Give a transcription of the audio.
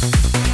Thank